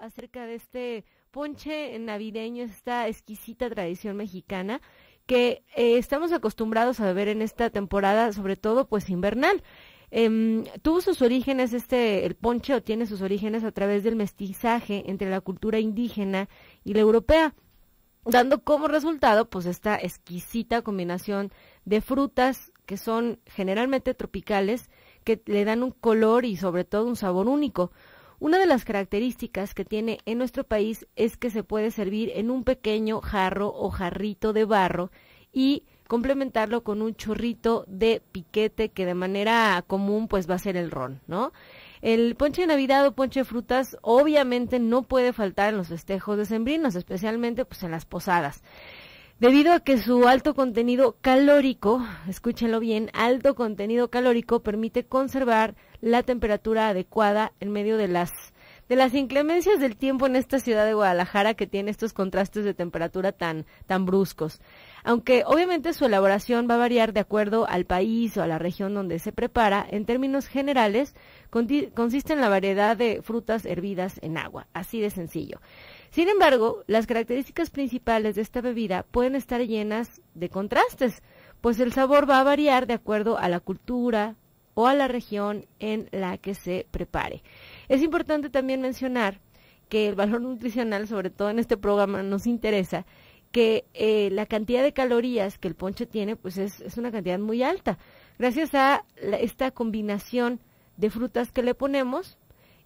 acerca de este ponche navideño, esta exquisita tradición mexicana que eh, estamos acostumbrados a beber en esta temporada, sobre todo pues invernal. Eh, tuvo sus orígenes, este, el ponche, o tiene sus orígenes a través del mestizaje entre la cultura indígena y la europea, dando como resultado, pues, esta exquisita combinación de frutas que son generalmente tropicales, que le dan un color y sobre todo un sabor único. Una de las características que tiene en nuestro país es que se puede servir en un pequeño jarro o jarrito de barro y complementarlo con un chorrito de piquete que de manera común pues va a ser el ron, ¿no? El ponche de Navidad o ponche de frutas obviamente no puede faltar en los festejos decembrinos, especialmente pues en las posadas. Debido a que su alto contenido calórico, escúchenlo bien, alto contenido calórico permite conservar la temperatura adecuada en medio de las de las inclemencias del tiempo en esta ciudad de Guadalajara que tiene estos contrastes de temperatura tan tan bruscos aunque obviamente su elaboración va a variar de acuerdo al país o a la región donde se prepara, en términos generales consiste en la variedad de frutas hervidas en agua, así de sencillo. Sin embargo, las características principales de esta bebida pueden estar llenas de contrastes, pues el sabor va a variar de acuerdo a la cultura o a la región en la que se prepare. Es importante también mencionar que el valor nutricional, sobre todo en este programa, nos interesa que eh, la cantidad de calorías que el ponche tiene, pues es, una cantidad muy alta, gracias a esta combinación de frutas que le ponemos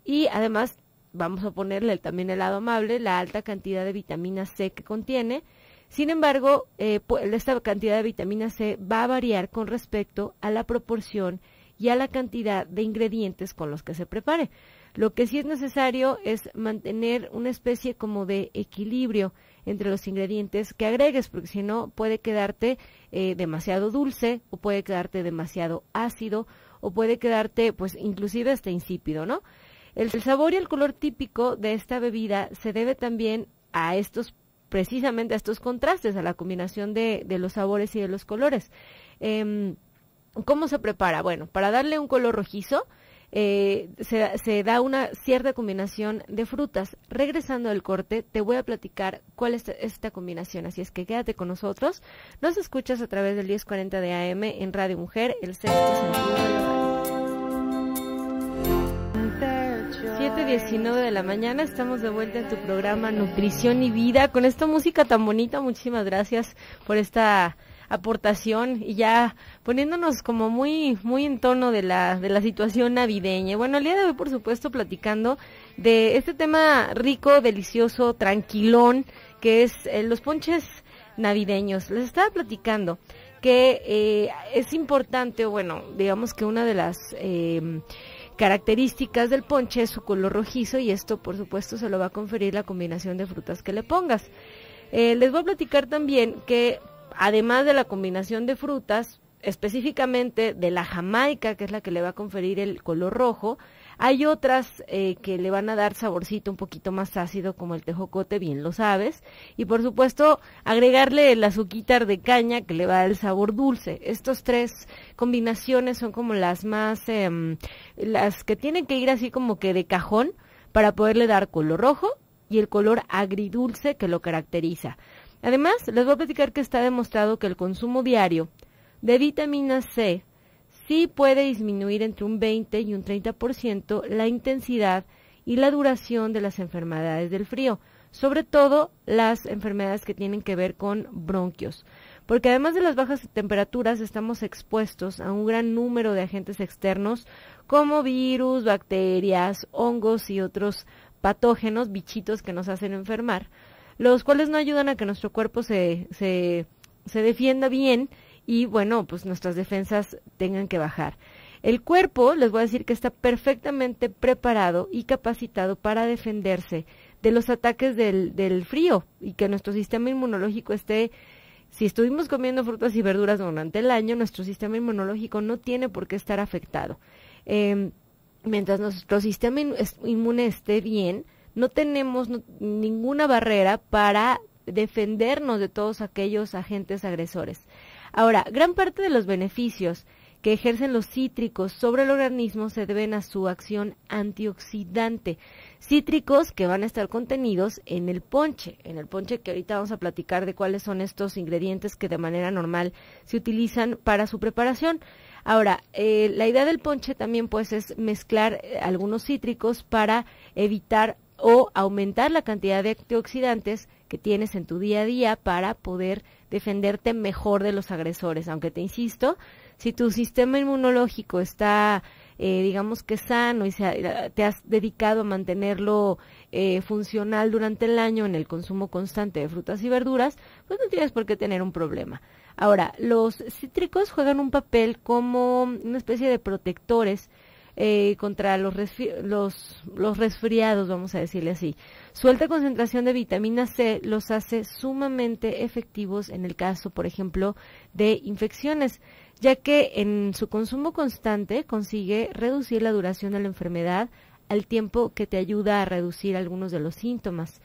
y además vamos a ponerle también el lado amable, la alta cantidad de vitamina C que contiene. Sin embargo, eh, esta cantidad de vitamina C va a variar con respecto a la proporción y a la cantidad de ingredientes con los que se prepare. Lo que sí es necesario es mantener una especie como de equilibrio entre los ingredientes que agregues, porque si no puede quedarte eh, demasiado dulce o puede quedarte demasiado ácido o puede quedarte pues inclusive hasta insípido, ¿no? El, sabor y el color típico de esta bebida se debe también a estos precisamente a estos contrastes, a la combinación de, los sabores y de los colores. Eh, ¿Cómo se prepara? Bueno, para darle un color rojizo, eh, se, da una cierta combinación de frutas. Regresando al corte, te voy a platicar cuál es esta combinación, así es que quédate con nosotros. Nos escuchas a través del 1040 de AM en Radio Mujer, el sexto sentido de la 7.19 de la mañana, estamos de vuelta en tu programa Nutrición y Vida con esta música tan bonita. Muchísimas gracias por esta aportación y ya poniéndonos como muy muy en tono de la de la situación navideña. Bueno, el día de hoy por supuesto platicando de este tema rico, delicioso, tranquilón que es eh, los ponches navideños. Les estaba platicando que eh, es importante, bueno, digamos que una de las em, características del ponche es su color rojizo y esto por supuesto se lo va a conferir la combinación de frutas que le pongas. Eh, les voy a platicar también que además de la combinación de frutas, específicamente de la jamaica, que es la que le va a conferir el color rojo, hay otras eh, que le van a dar saborcito un poquito más ácido, como el tejocote, bien lo sabes. Y por supuesto, agregarle el azuquitar de caña, que le va a dar el sabor dulce. Estos tres combinaciones son como las más, em, las que tienen que ir así como que de cajón para poderle dar color rojo y el color agridulce que lo caracteriza. Además, les voy a platicar que está demostrado que el consumo diario de vitamina C sí puede disminuir entre un 20 y un 30% la intensidad y la duración de las enfermedades del frío, sobre todo las enfermedades que tienen que ver con bronquios, porque además de las bajas temperaturas estamos expuestos a un gran número de agentes externos como virus, bacterias, hongos y otros patógenos, bichitos que nos hacen enfermar, los cuales no ayudan a que nuestro cuerpo se, se, se defienda bien y bueno, pues nuestras defensas tengan que bajar. El cuerpo, les voy a decir que está perfectamente preparado y capacitado para defenderse de los ataques del, frío y que nuestro sistema inmunológico esté, si estuvimos comiendo frutas y verduras durante el año, nuestro sistema inmunológico no tiene por qué estar afectado. Eh, mientras nuestro sistema inmune esté bien, no tenemos ninguna barrera para defendernos de todos aquellos agentes agresores. Ahora, gran parte de los beneficios que ejercen los cítricos sobre el organismo se deben a su acción antioxidante. Cítricos que van a estar contenidos en el ponche, en el ponche que ahorita vamos a platicar de cuáles son estos ingredientes que de manera normal se utilizan para su preparación. Ahora, eh, la idea del ponche también pues es mezclar eh, algunos cítricos para evitar o aumentar la cantidad de antioxidantes que tienes en tu día a día para poder defenderte mejor de los agresores. Aunque te insisto, si tu sistema inmunológico está, eh, digamos que sano y te has dedicado a mantenerlo eh, funcional durante el año en el consumo constante de frutas y verduras, pues no tienes por qué tener un problema. Ahora, los cítricos juegan un papel como una especie de protectores eh, contra los, los, resfriados, vamos a decirle así. Su alta concentración de vitamina C los hace sumamente efectivos en el caso, por ejemplo, de infecciones, ya que en su consumo constante consigue reducir la duración de la enfermedad al tiempo que te ayuda a reducir algunos de los síntomas.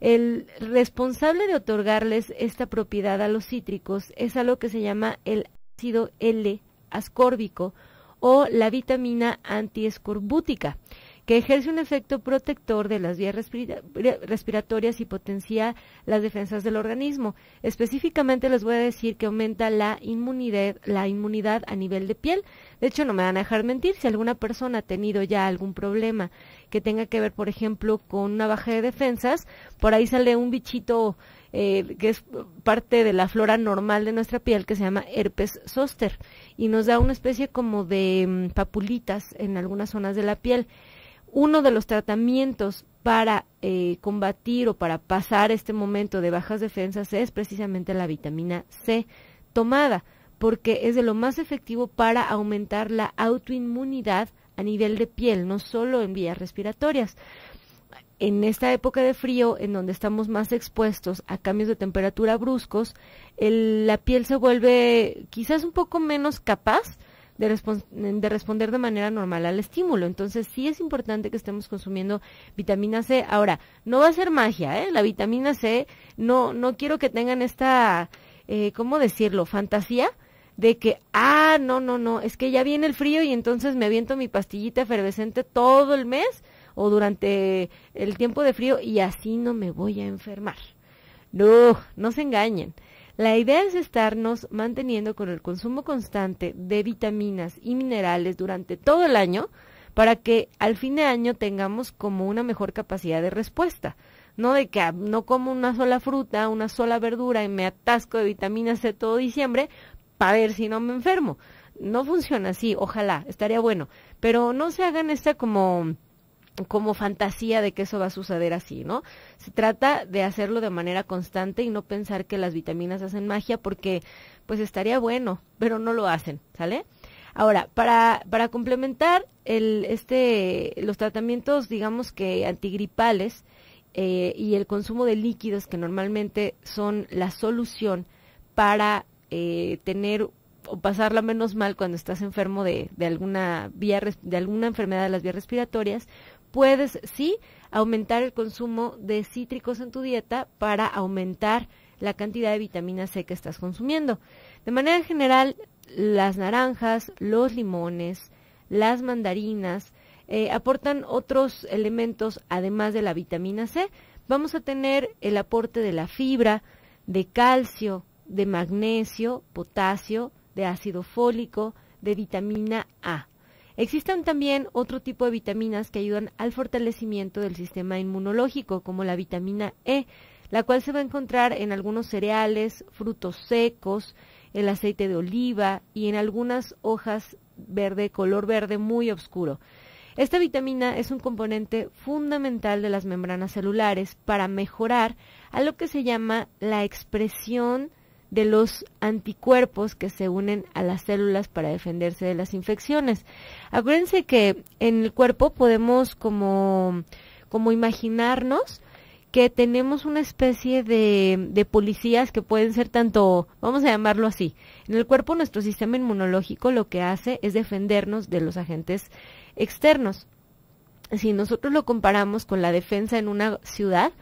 El responsable de otorgarles esta propiedad a los cítricos es algo que se llama el ácido L ascórbico o la vitamina antiescorbútica, que ejerce un efecto protector de las vías respiratorias y potencia las defensas del organismo. Específicamente les voy a decir que aumenta la inmunidad, la inmunidad a nivel de piel. De hecho, no me van a dejar mentir, si alguna persona ha tenido ya algún problema que tenga que ver, por ejemplo, con una baja de defensas, por ahí sale un bichito eh, que es parte de la flora normal de nuestra piel que se llama herpes zoster y nos da una especie como de mm, papulitas en algunas zonas de la piel. Uno de los tratamientos para eh, combatir o para pasar este momento de bajas defensas es precisamente la vitamina C tomada, porque es de lo más efectivo para aumentar la autoinmunidad a nivel de piel, no solo en vías respiratorias en esta época de frío, en donde estamos más expuestos a cambios de temperatura bruscos, la piel se vuelve quizás un poco menos capaz de, de, responder de manera normal al estímulo. Entonces sí es importante que estemos consumiendo vitamina C. Ahora, no va a ser magia, ¿eh? La vitamina C, no, no quiero que tengan esta, eh, ¿cómo decirlo? Fantasía de que, ah, no, no, no, es que ya viene el frío y entonces me aviento mi pastillita efervescente todo el mes o durante el tiempo de frío y así no me voy a enfermar. No, no se engañen. La idea es estarnos manteniendo con el consumo constante de vitaminas y minerales durante todo el año para que al fin de año tengamos como una mejor capacidad de respuesta. No de que ah, no como una sola fruta, una sola verdura y me atasco de vitaminas C todo diciembre para ver si no me enfermo. No funciona así, ojalá, estaría bueno. Pero no se hagan esta como como fantasía de que eso va a suceder así, ¿no? Se trata de hacerlo de manera constante y no pensar que las vitaminas hacen magia porque pues estaría bueno, pero no lo hacen, ¿sale? Ahora, para, para complementar el, este, los tratamientos, digamos que antigripales eh, y el consumo de líquidos que normalmente son la solución para eh, tener o pasarla menos mal cuando estás enfermo de, de alguna vía de alguna enfermedad de las vías respiratorias, puedes sí aumentar el consumo de cítricos en tu dieta para aumentar la cantidad de vitamina C que estás consumiendo. De manera general, las naranjas, los limones, las mandarinas eh, aportan otros elementos además de la vitamina C. Vamos a tener el aporte de la fibra, de calcio, de magnesio, potasio, de ácido fólico, de vitamina A. Existen también otro tipo de vitaminas que ayudan al fortalecimiento del sistema inmunológico, como la vitamina E, la cual se va a encontrar en algunos cereales, frutos secos, el aceite de oliva y en algunas hojas verde, color verde muy oscuro. Esta vitamina es un componente fundamental de las membranas celulares para mejorar a lo que se llama la expresión de los anticuerpos que se unen a las células para defenderse de las infecciones. Acuérdense que en el cuerpo podemos como, como imaginarnos que tenemos una especie de, de policías que pueden ser tanto, vamos a llamarlo así. En el cuerpo nuestro sistema inmunológico lo que hace es defendernos de los agentes externos. Si nosotros lo comparamos con la defensa en una ciudad,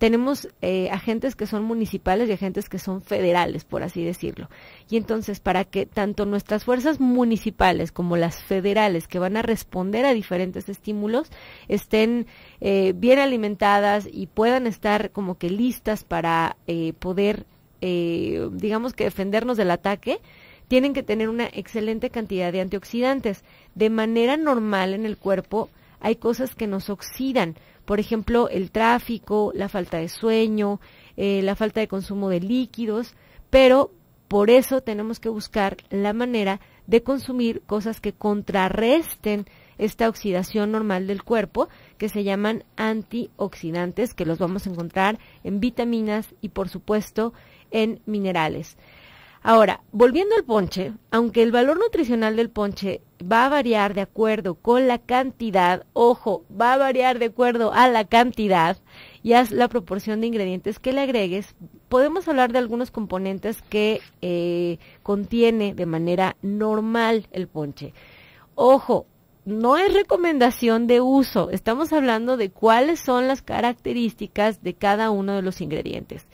tenemos eh, agentes que son municipales y agentes que son federales, por así decirlo. Y entonces, para que tanto nuestras fuerzas municipales como las federales, que van a responder a diferentes estímulos, estén eh, bien alimentadas y puedan estar como que listas para eh, poder, digamos que defendernos del ataque, tienen que tener una excelente cantidad de antioxidantes. De manera normal en el cuerpo hay cosas que nos oxidan por ejemplo, el tráfico, la falta de sueño, eh, la falta de consumo de líquidos, pero por eso tenemos que buscar la manera de consumir cosas que contrarresten esta oxidación normal del cuerpo, que se llaman antioxidantes, que los vamos a encontrar en vitaminas y por supuesto en minerales. Ahora, volviendo al ponche, aunque el valor nutricional del ponche va a variar de acuerdo con la cantidad, ojo, va a variar de acuerdo a la cantidad y a la proporción de ingredientes que le agregues, podemos hablar de algunos componentes que eh, contiene de manera normal el ponche. Ojo, no es recomendación de uso, estamos hablando de cuáles son las características de cada uno de los ingredientes.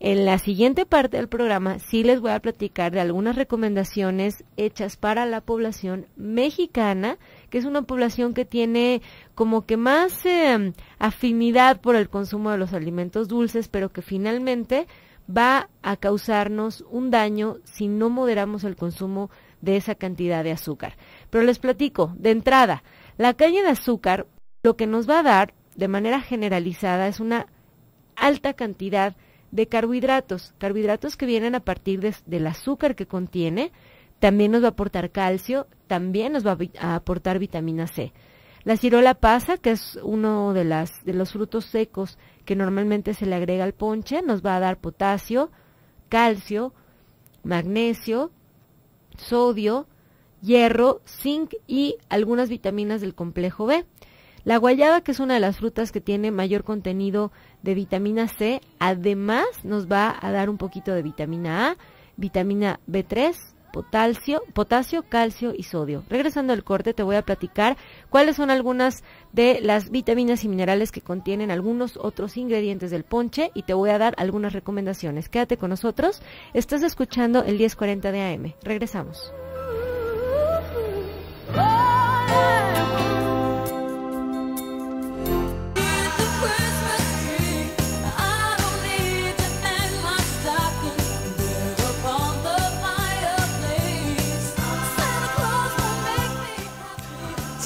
En la siguiente parte del programa sí les voy a platicar de algunas recomendaciones hechas para la población mexicana, que es una población que tiene como que más em, afinidad por el consumo de los alimentos dulces, pero que finalmente va a causarnos un daño si no moderamos el consumo de esa cantidad de azúcar. Pero les platico, de entrada, la caña de azúcar lo que nos va a dar de manera generalizada es una alta cantidad de carbohidratos, carbohidratos que vienen a partir del azúcar que contiene, también nos va a aportar calcio, también nos va a, aportar vitamina C. La cirola pasa, que es uno de, las, de los frutos secos que normalmente se le agrega al ponche, nos va a dar potasio, calcio, magnesio, sodio, hierro, zinc y algunas vitaminas del complejo B. La guayaba, que es una de las frutas que tiene mayor contenido de vitamina C, además nos va a dar un poquito de vitamina A, vitamina B3, potasio, potasio, calcio y sodio. Regresando al corte te voy a platicar cuáles son algunas de las vitaminas y minerales que contienen algunos otros ingredientes del ponche y te voy a dar algunas recomendaciones. Quédate con nosotros. Estás escuchando el 1040 de AM. Regresamos.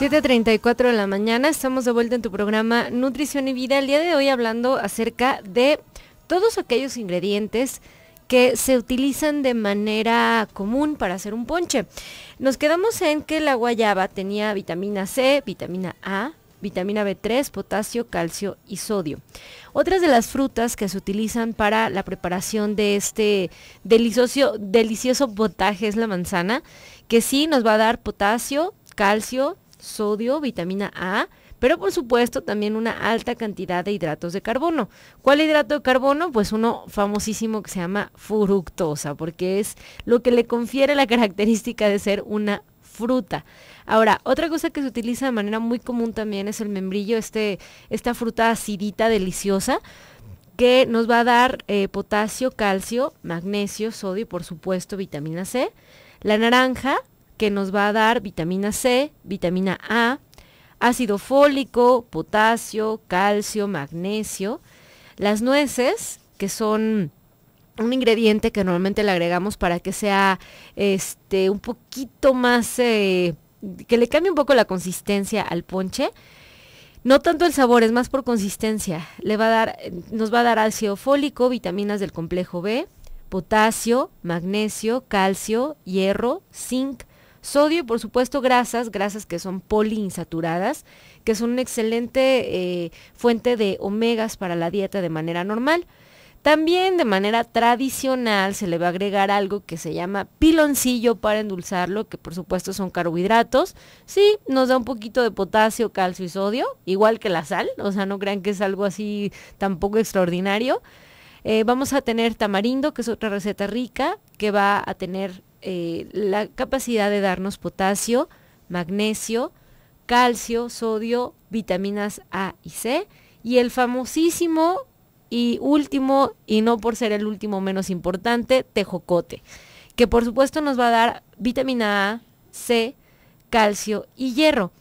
7.34 de la mañana, estamos de vuelta en tu programa Nutrición y Vida. El día de hoy hablando acerca de todos aquellos ingredientes que se utilizan de manera común para hacer un ponche. Nos quedamos en que la guayaba tenía vitamina C, vitamina A, vitamina B3, potasio, calcio y sodio. Otras de las frutas que se utilizan para la preparación de este delicioso, delicioso potaje es la manzana, que sí nos va a dar potasio, calcio, sodio, vitamina A, pero por supuesto también una alta cantidad de hidratos de carbono. ¿Cuál hidrato de carbono? Pues uno famosísimo que se llama fructosa, porque es lo que le confiere la característica de ser una fruta. Ahora, otra cosa que se utiliza de manera muy común también es el membrillo, este, esta fruta acidita deliciosa que nos va a dar eh, potasio, calcio, magnesio, sodio y por supuesto vitamina C. La naranja, que nos va a dar vitamina C, vitamina A, ácido fólico, potasio, calcio, magnesio. Las nueces, que son un ingrediente que normalmente le agregamos para que sea este un poquito más eh, que le cambie un poco la consistencia al ponche. No tanto el sabor, es más por consistencia. Le va a dar, nos va a dar ácido fólico, vitaminas del complejo B, potasio, magnesio, calcio, hierro, zinc, Sodio por supuesto grasas, grasas que son poliinsaturadas, que son una excelente eh, fuente de omegas para la dieta de manera normal. También de manera tradicional se le va a agregar algo que se llama piloncillo para endulzarlo, que por supuesto son carbohidratos. Sí, nos da un poquito de potasio, calcio y sodio, igual que la sal, o sea, no crean que es algo así tampoco extraordinario. Eh, vamos a tener tamarindo, que es otra receta rica, que va a tener eh, la capacidad de darnos potasio, magnesio, calcio, sodio, vitaminas A y C y el famosísimo Y último, y no por ser el último menos importante, tejocote, que por supuesto nos va a dar vitamina A, C, calcio y hierro.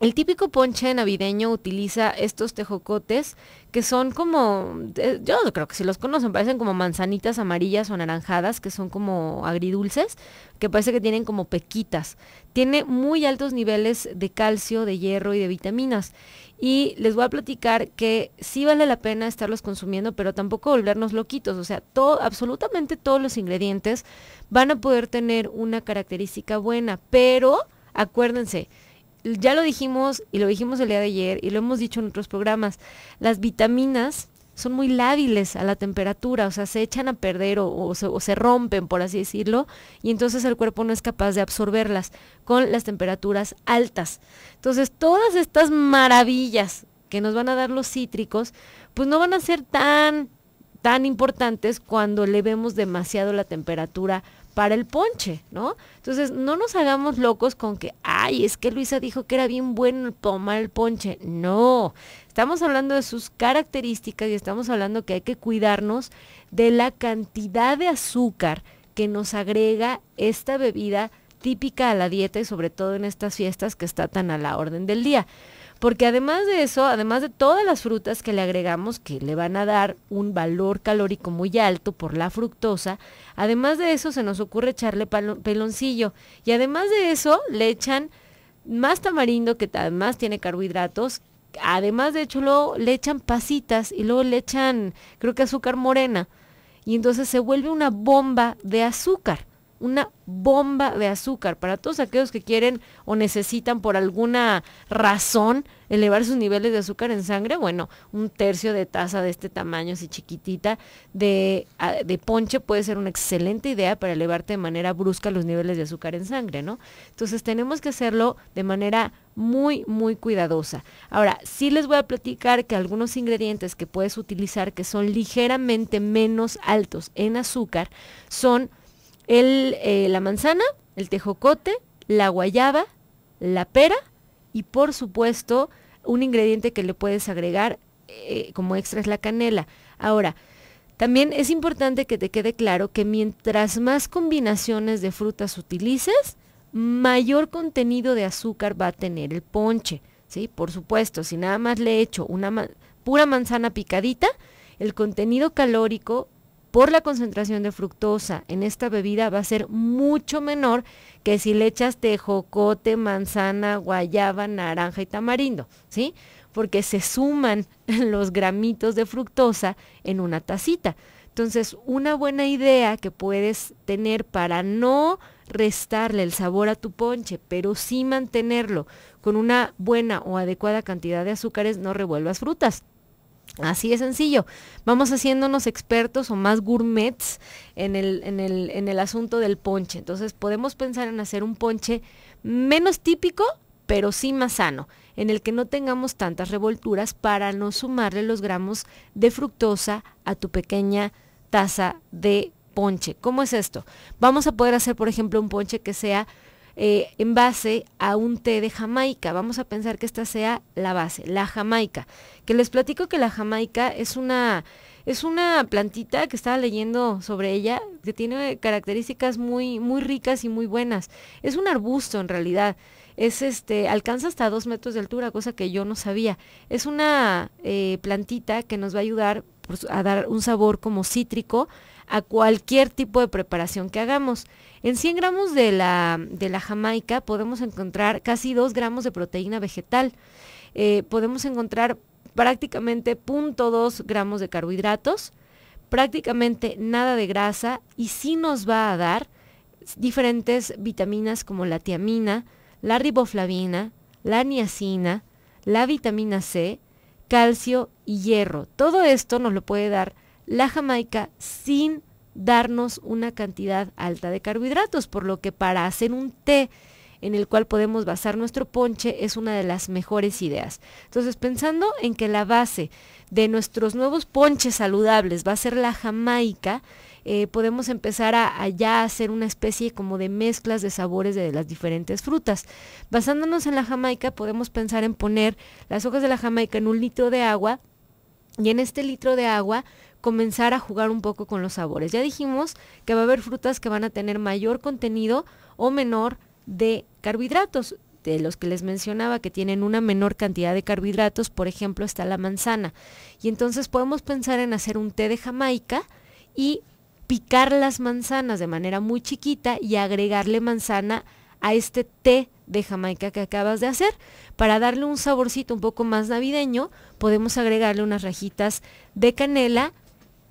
El típico ponche navideño utiliza estos tejocotes que son como, eh, yo creo que si los conocen, parecen como manzanitas amarillas o naranjadas, que son como agridulces, que parece que tienen como pequitas. Tiene muy altos niveles de calcio, de hierro y de vitaminas. Y les voy a platicar que sí vale la pena estarlos consumiendo, pero tampoco volvernos loquitos. O sea, todo, absolutamente todos los ingredientes van a poder tener una característica buena, pero acuérdense, ya lo dijimos y lo dijimos el día de ayer y lo hemos dicho en otros programas, las vitaminas son muy lábiles a la temperatura, o sea, se echan a perder o, se, rompen, por así decirlo, y entonces el cuerpo no es capaz de absorberlas con las temperaturas altas. Entonces, todas estas maravillas que nos van a dar los cítricos, pues no van a ser tan, tan importantes cuando le vemos demasiado la temperatura para el ponche, ¿no? Entonces, no nos hagamos locos con que, ay, es que Luisa dijo que era bien bueno tomar el ponche. No, estamos hablando de sus características y estamos hablando que hay que cuidarnos de la cantidad de azúcar que nos agrega esta bebida típica a la dieta y sobre todo en estas fiestas que está tan a la orden del día. Porque además de eso, además de todas las frutas que le agregamos, que le van a dar un valor calórico muy alto por la fructosa, además de eso se nos ocurre echarle peloncillo. Y además de eso le echan más tamarindo, que además tiene carbohidratos. Además de hecho le echan pasitas y luego le echan, creo que azúcar morena. Y entonces se vuelve una bomba de azúcar una bomba de azúcar para todos aquellos que quieren o necesitan por alguna razón elevar sus niveles de azúcar en sangre. Bueno, un tercio de taza de este tamaño, así chiquitita, de, de ponche puede ser una excelente idea para elevarte de manera brusca los niveles de azúcar en sangre, ¿no? Entonces tenemos que hacerlo de manera muy, muy cuidadosa. Ahora, sí les voy a platicar que algunos ingredientes que puedes utilizar que son ligeramente menos altos en azúcar son el, eh, la manzana, el tejocote, la guayaba, la pera y por supuesto un ingrediente que le puedes agregar eh, como extra es la canela. Ahora, también es importante que te quede claro que mientras más combinaciones de frutas utilices, mayor contenido de azúcar va a tener el ponche. ¿sí? Por supuesto, si nada más le echo una pura manzana picadita, el contenido calórico por la concentración de fructosa en esta bebida va a ser mucho menor que si le echas tejocote, manzana, guayaba, naranja y tamarindo, ¿sí? Porque se suman los gramitos de fructosa en una tacita. Entonces, una buena idea que puedes tener para no restarle el sabor a tu ponche, pero sí mantenerlo con una buena o adecuada cantidad de azúcares, no revuelvas frutas. Así de sencillo. Vamos haciéndonos expertos o más gourmets en el, en, el, en el asunto del ponche. Entonces podemos pensar en hacer un ponche menos típico, pero sí más sano, en el que no tengamos tantas revolturas para no sumarle los gramos de fructosa a tu pequeña taza de ponche. ¿Cómo es esto? Vamos a poder hacer, por ejemplo, un ponche que sea eh, en base a un té de Jamaica. Vamos a pensar que esta sea la base, la Jamaica. Que les platico que la Jamaica es una es una plantita que estaba leyendo sobre ella que tiene características muy muy ricas y muy buenas. Es un arbusto en realidad. Es este alcanza hasta dos metros de altura, cosa que yo no sabía. Es una eh, plantita que nos va a ayudar a dar un sabor como cítrico a cualquier tipo de preparación que hagamos. En 100 gramos de la, de la jamaica podemos encontrar casi 2 gramos de proteína vegetal. Eh, podemos encontrar prácticamente 0.2 gramos de carbohidratos, prácticamente nada de grasa y sí nos va a dar diferentes vitaminas como la tiamina, la riboflavina, la niacina, la vitamina C, calcio y hierro. Todo esto nos lo puede dar la jamaica sin darnos una cantidad alta de carbohidratos, por lo que para hacer un té en el cual podemos basar nuestro ponche es una de las mejores ideas. Entonces, pensando en que la base de nuestros nuevos ponches saludables va a ser la jamaica, eh, podemos empezar a, ya hacer una especie como de mezclas de sabores de las diferentes frutas. Basándonos en la jamaica, podemos pensar en poner las hojas de la jamaica en un litro de agua y en este litro de agua comenzar a jugar un poco con los sabores. Ya dijimos que va a haber frutas que van a tener mayor contenido o menor de carbohidratos. De los que les mencionaba que tienen una menor cantidad de carbohidratos, por ejemplo, está la manzana. Y entonces podemos pensar en hacer un té de Jamaica y picar las manzanas de manera muy chiquita y agregarle manzana a este té de Jamaica que acabas de hacer. Para darle un saborcito un poco más navideño, podemos agregarle unas rajitas de canela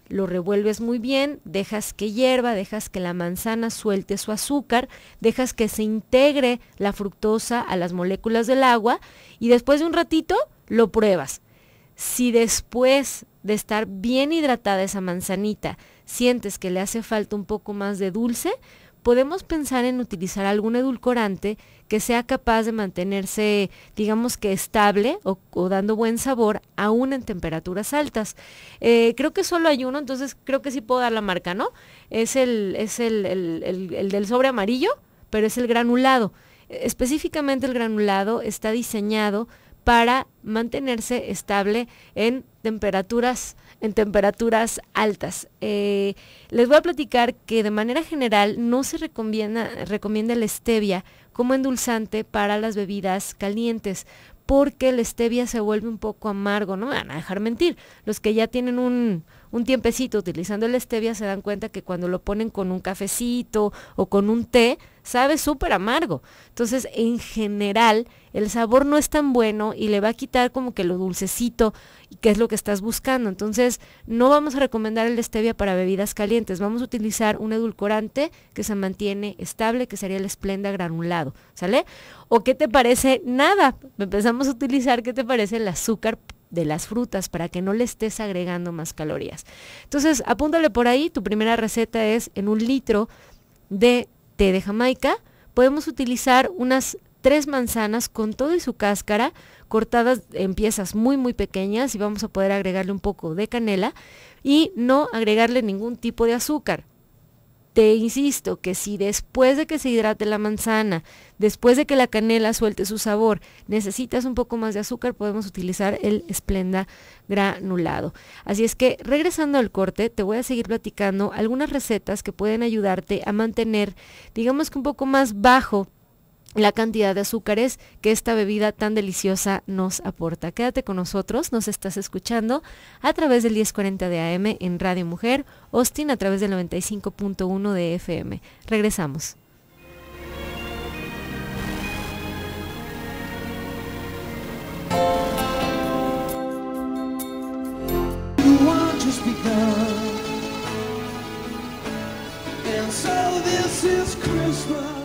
lo revuelves muy bien, dejas que hierva, dejas que la manzana suelte su azúcar, dejas que se integre la fructosa a las moléculas del agua y después de un ratito lo pruebas. Si después de estar bien hidratada esa manzanita sientes que le hace falta un poco más de dulce, podemos pensar en utilizar algún edulcorante que sea capaz de mantenerse, digamos que estable o, dando buen sabor aún en temperaturas altas. Eh, creo que solo hay uno, entonces creo que sí puedo dar la marca, ¿no? Es el, es el, el del sobre amarillo, pero es el granulado. Específicamente el granulado está diseñado para mantenerse estable en temperaturas en temperaturas altas. Eh, les voy a platicar que de manera general no se recomienda, recomienda la stevia como endulzante para las bebidas calientes, porque la stevia se vuelve un poco amargo, no me van a dejar mentir. Los que ya tienen un, un tiempecito utilizando la stevia se dan cuenta que cuando lo ponen con un cafecito o con un té, sabe súper amargo. Entonces, en general, el sabor no es tan bueno y le va a quitar como que lo dulcecito, que es lo que estás buscando. Entonces, no vamos a recomendar el stevia para bebidas calientes. Vamos a utilizar un edulcorante que se mantiene estable, que sería el esplenda granulado, ¿sale? ¿O qué te parece? Nada. Empezamos a utilizar, ¿qué te parece el azúcar de las frutas para que no le estés agregando más calorías. Entonces, apúntale por ahí, tu primera receta es en un litro de té de Jamaica, podemos utilizar unas tres manzanas con todo y su cáscara cortadas en piezas muy muy pequeñas y vamos a poder agregarle un poco de canela y no agregarle ningún tipo de azúcar. Te insisto que si después de que se hidrate la manzana, después de que la canela suelte su sabor, necesitas un poco más de azúcar, podemos utilizar el esplenda granulado. Así es que regresando al corte, te voy a seguir platicando algunas recetas que pueden ayudarte a mantener, digamos que un poco más bajo la cantidad de azúcares que esta bebida tan deliciosa nos aporta. Quédate con nosotros, nos estás escuchando a través del 1040 de AM en Radio Mujer, Austin a través del 95.1 de FM. Regresamos.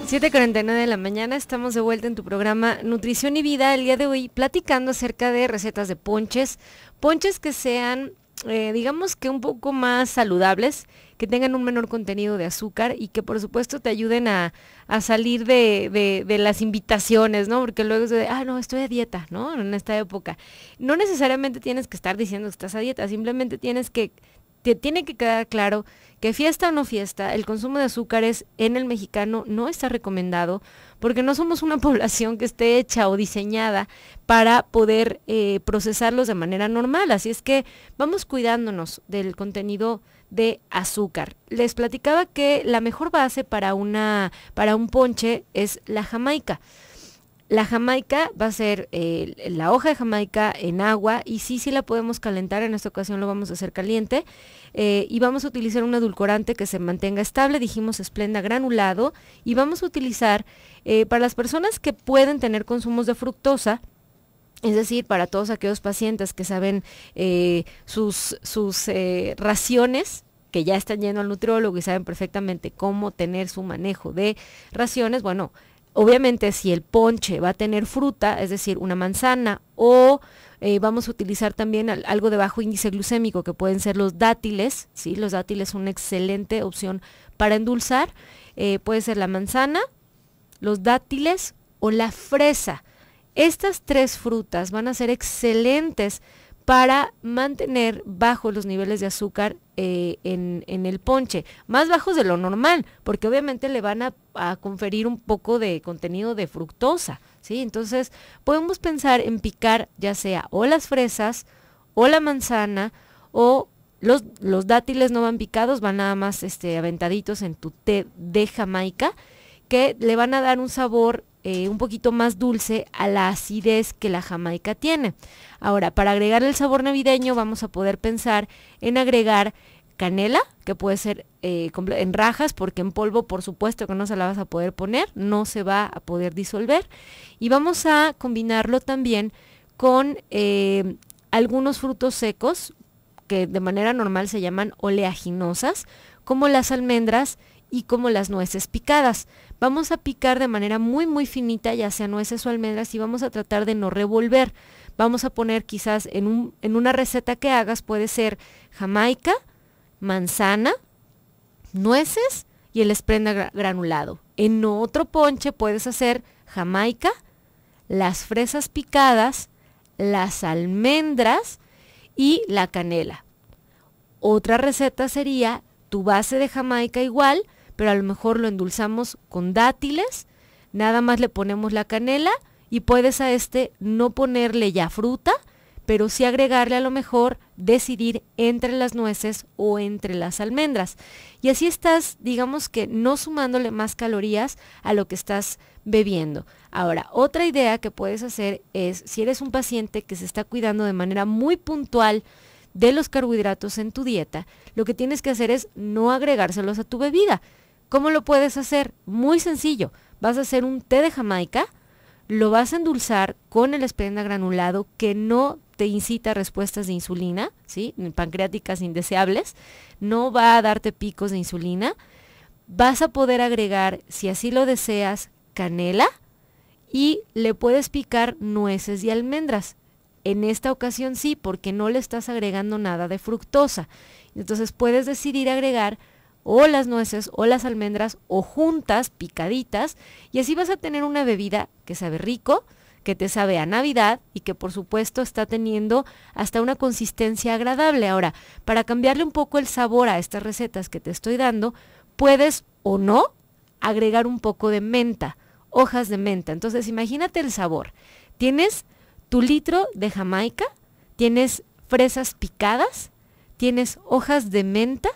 7.49 de la mañana, estamos de vuelta en tu programa Nutrición y Vida, el día de hoy platicando acerca de recetas de ponches, ponches que sean, eh, digamos que un poco más saludables, que tengan un menor contenido de azúcar y que por supuesto te ayuden a, salir de, de, las invitaciones, ¿no? Porque luego es de, ah, no, estoy a dieta, ¿no? En esta época. No necesariamente tienes que estar diciendo que estás a dieta, simplemente tienes que, te tiene que quedar claro que fiesta o no fiesta, el consumo de azúcares en el mexicano no está recomendado porque no somos una población que esté hecha o diseñada para poder eh, procesarlos de manera normal. Así es que vamos cuidándonos del contenido de azúcar. Les platicaba que la mejor base para, una, para un ponche es la jamaica. La jamaica va a ser eh, la hoja de jamaica en agua y sí, sí la podemos calentar, en esta ocasión lo vamos a hacer caliente eh, y vamos a utilizar un edulcorante que se mantenga estable, dijimos esplenda granulado y vamos a utilizar eh, para las personas que pueden tener consumos de fructosa, es decir, para todos aquellos pacientes que saben sus, sus raciones, que ya están yendo al nutriólogo y saben perfectamente cómo tener su manejo de raciones, bueno, Obviamente si el ponche va a tener fruta, es decir, una manzana o eh, vamos a utilizar también algo de bajo índice glucémico que pueden ser los dátiles, ¿sí? los dátiles son una excelente opción para endulzar, eh, puede ser la manzana, los dátiles o la fresa. Estas tres frutas van a ser excelentes para mantener bajos los niveles de azúcar eh, en, el ponche, más bajos de lo normal, porque obviamente le van a, conferir un poco de contenido de fructosa, ¿sí? Entonces podemos pensar en picar ya sea o las fresas o la manzana o los, los dátiles no van picados, van nada más este, aventaditos en tu té de Jamaica, que le van a dar un sabor eh, un poquito más dulce a la acidez que la Jamaica tiene. Ahora, para agregar el sabor navideño vamos a poder pensar en agregar canela, que puede ser eh, en rajas, porque en polvo por supuesto que no se la vas a poder poner, no se va a poder disolver. Y vamos a combinarlo también con eh, algunos frutos secos, que de manera normal se llaman oleaginosas, como las almendras y como las nueces picadas. Vamos a picar de manera muy muy finita, ya sea nueces o almendras, y vamos a tratar de no revolver. Vamos a poner quizás en, un, en una receta que hagas, puede ser jamaica, manzana, nueces y el esprenda granulado. En otro ponche puedes hacer jamaica, las fresas picadas, las almendras y la canela. Otra receta sería tu base de jamaica igual, pero a lo mejor lo endulzamos con dátiles, nada más le ponemos la canela y puedes a este no ponerle ya fruta, pero sí agregarle a lo mejor decidir entre las nueces o entre las almendras. Y así estás, digamos que no sumándole más calorías a lo que estás bebiendo. Ahora, otra idea que puedes hacer es, si eres un paciente que se está cuidando de manera muy puntual de los carbohidratos en tu dieta, lo que tienes que hacer es no agregárselos a tu bebida. ¿Cómo lo puedes hacer? Muy sencillo. Vas a hacer un té de Jamaica, lo vas a endulzar con el esplenda granulado que no te incita a respuestas de insulina, ¿sí? pancreáticas indeseables, no va a darte picos de insulina. Vas a poder agregar, si así lo deseas, canela y le puedes picar nueces y almendras. En esta ocasión sí, porque no le estás agregando nada de fructosa. Entonces puedes decidir agregar o las nueces o las almendras o juntas, picaditas, y así vas a tener una bebida que sabe rico, que te sabe a Navidad y que por supuesto está teniendo hasta una consistencia agradable. Ahora, para cambiarle un poco el sabor a estas recetas que te estoy dando, puedes o no agregar un poco de menta, hojas de menta. Entonces, imagínate el sabor. Tienes tu litro de Jamaica, tienes fresas picadas, tienes hojas de menta,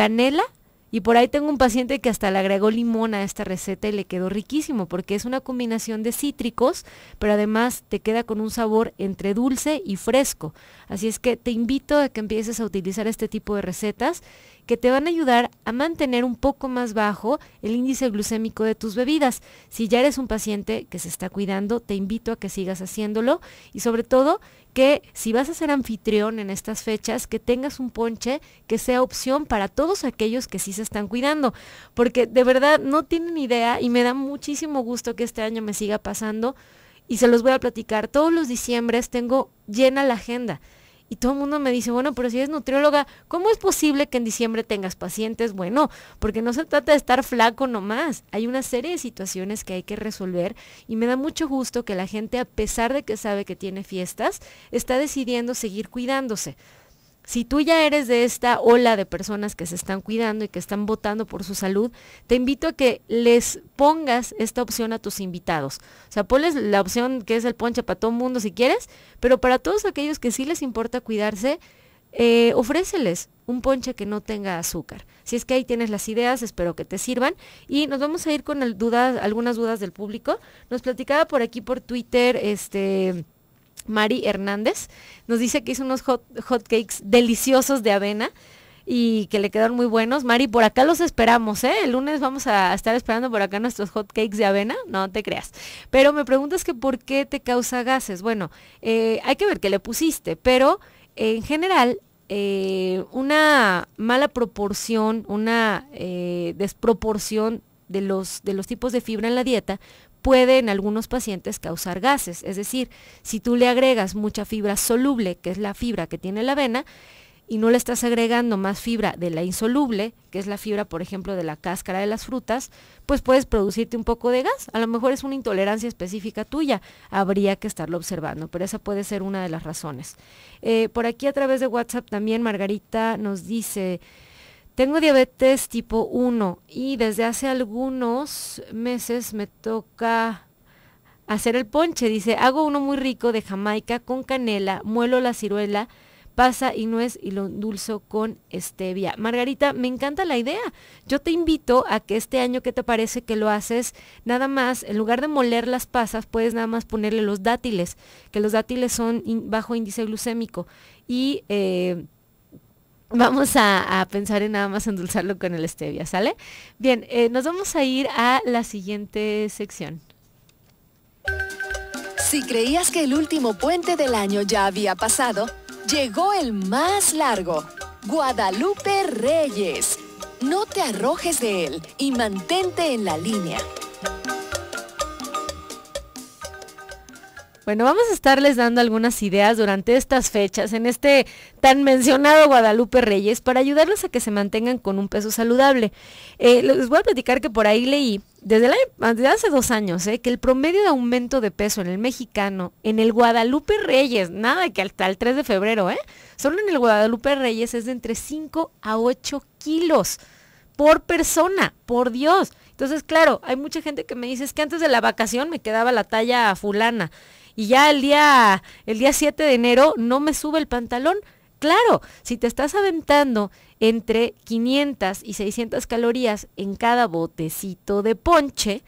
canela y por ahí tengo un paciente que hasta le agregó limón a esta receta y le quedó riquísimo porque es una combinación de cítricos, pero además te queda con un sabor entre dulce y fresco. Así es que te invito a que empieces a utilizar este tipo de recetas que te van a ayudar a mantener un poco más bajo el índice glucémico de tus bebidas. Si ya eres un paciente que se está cuidando, te invito a que sigas haciéndolo y sobre todo que si vas a ser anfitrión en estas fechas, que tengas un ponche que sea opción para todos aquellos que sí se están cuidando, porque de verdad no tienen idea y me da muchísimo gusto que este año me siga pasando y se los voy a platicar. Todos los diciembres tengo llena la agenda. Y todo el mundo me dice, bueno, pero si eres nutrióloga, ¿cómo es posible que en diciembre tengas pacientes? Bueno, porque no se trata de estar flaco nomás. Hay una serie de situaciones que hay que resolver y me da mucho gusto que la gente, a pesar de que sabe que tiene fiestas, está decidiendo seguir cuidándose. Si tú ya eres de esta ola de personas que se están cuidando y que están votando por su salud, te invito a que les pongas esta opción a tus invitados. O sea, ponles la opción que es el ponche para todo el mundo si quieres, pero para todos aquellos que sí les importa cuidarse, eh, ofréceles un ponche que no tenga azúcar. Si es que ahí tienes las ideas, espero que te sirvan. Y nos vamos a ir con algunas dudas del público. Nos platicaba por aquí por Twitter, este Mari Hernández. Nos dice que hizo unos hot, cakes deliciosos de avena y que le quedaron muy buenos. Mari, por acá los esperamos, ¿eh? El lunes vamos a estar esperando por acá nuestros hot cakes de avena, no te creas. Pero me preguntas que por qué te causa gases. Bueno, eh, hay que ver qué le pusiste, pero en general eh, una mala proporción, una eh, desproporción de los, de los tipos de fibra en la dieta puede en algunos pacientes causar gases. Es decir, si tú le agregas mucha fibra soluble, que es la fibra que tiene la avena, y no le estás agregando más fibra de la insoluble, que es la fibra, por ejemplo, de la cáscara de las frutas, pues puedes producirte un poco de gas. A lo mejor es una intolerancia específica tuya. Habría que estarlo observando, pero esa puede ser una de las razones. Eh, por aquí a través de WhatsApp también Margarita nos dice, tengo diabetes tipo 1 y desde hace algunos meses me toca hacer el ponche. Dice, hago uno muy rico de Jamaica con canela, muelo la ciruela, pasa y nuez y lo endulzo con stevia. Margarita, me encanta la idea. Yo te invito a que este año, ¿qué te parece que lo haces? Nada más, en lugar de moler las pasas, puedes nada más ponerle los dátiles, que los dátiles son bajo índice glucémico. Y eh, vamos a, pensar en nada más endulzarlo con el stevia, ¿sale? Bien, eh, nos vamos a ir a la siguiente sección. Si creías que el último puente del año ya había pasado, llegó el más largo, Guadalupe Reyes. No te arrojes de él y mantente en la línea. Bueno, vamos a estarles dando algunas ideas durante estas fechas en este tan mencionado Guadalupe Reyes para ayudarlos a que se mantengan con un peso saludable. Eh, les voy a platicar que por ahí leí desde, hace dos años eh, que el promedio de aumento de peso en el mexicano, en el Guadalupe Reyes, nada que hasta el 3 de febrero, ¿eh? solo en el Guadalupe Reyes es de entre 5 a 8 kilos por persona, por Dios. Entonces, claro, hay mucha gente que me dice, es que antes de la vacación me quedaba la talla fulana y ya el día, el día 7 de enero no me sube el pantalón. Claro, si te estás aventando entre 500 y 600 calorías en cada botecito de ponche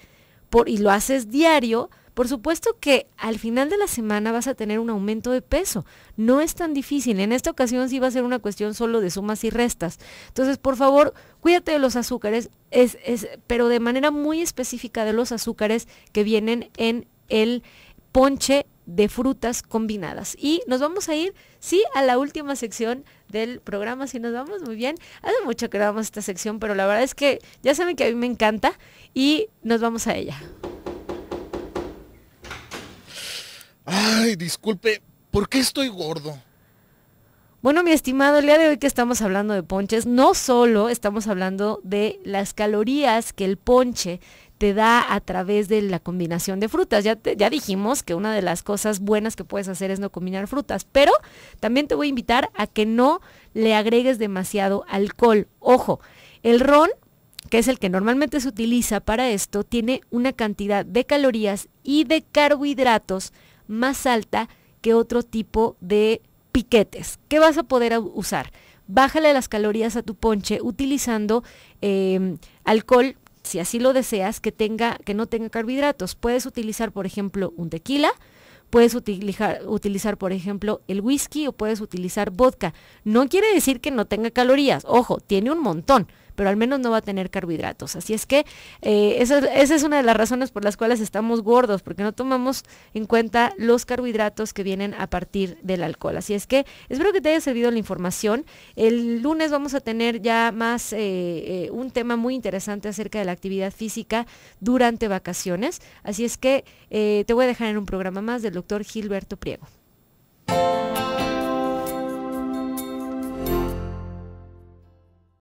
por, y lo haces diario, por supuesto que al final de la semana vas a tener un aumento de peso. No es tan difícil. En esta ocasión sí va a ser una cuestión solo de sumas y restas. Entonces, por favor, cuídate de los azúcares, es, es, pero de manera muy específica de los azúcares que vienen en el ponche de frutas combinadas. Y nos vamos a ir, sí, a la última sección del programa, si nos vamos muy bien. Hace mucho que grabamos esta sección, pero la verdad es que ya saben que a mí me encanta y nos vamos a ella. Ay, disculpe, ¿por qué estoy gordo? Bueno, mi estimado, el día de hoy que estamos hablando de ponches, no solo estamos hablando de las calorías que el ponche te da a través de la combinación de frutas. Ya, ya dijimos que una de las cosas buenas que puedes hacer es no combinar frutas, pero también te voy a invitar a que no le agregues demasiado alcohol. Ojo, el ron que es el que normalmente se utiliza para esto, tiene una cantidad de calorías y de carbohidratos más alta que otro tipo de piquetes. ¿Qué vas a poder usar? Bájale las calorías a tu ponche utilizando eh, alcohol si así lo deseas, que, tenga, que no tenga carbohidratos. Puedes utilizar, por ejemplo, un tequila, puedes utilizar, utilizar, por ejemplo, el whisky o puedes utilizar vodka. No quiere decir que no tenga calorías, ojo, tiene un montón, pero al menos no va a tener carbohidratos. Así es que eh, esa, es una de las razones por las cuales estamos gordos, porque no tomamos en cuenta los carbohidratos que vienen a partir del alcohol. Así es que espero que te haya servido la información. El lunes vamos a tener ya más eh, eh, un tema muy interesante acerca de la actividad física durante vacaciones. Así es que te voy a dejar en un programa más del doctor Gilberto Priego.